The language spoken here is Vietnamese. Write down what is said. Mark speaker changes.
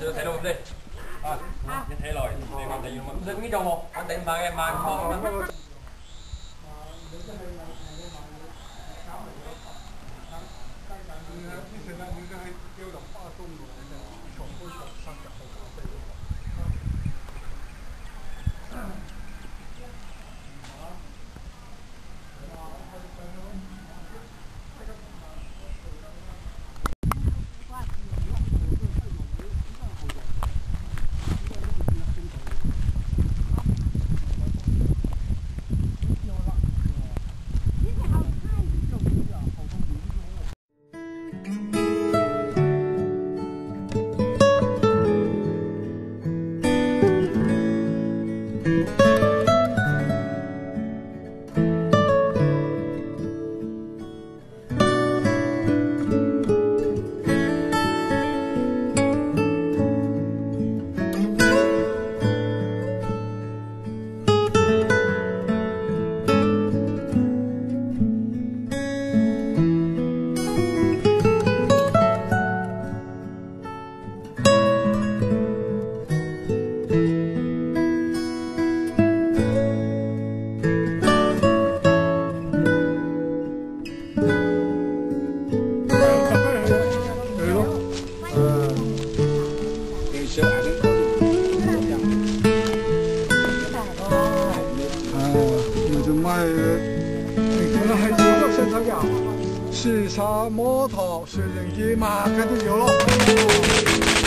Speaker 1: Chưa
Speaker 2: thấy đâu đi. À, thấy rồi. Thì mà tại vì mà đứng cái trong một, anh tại mà em mà không
Speaker 1: 外，你可能还有个现表，啥摩托，是人机马，肯定有了。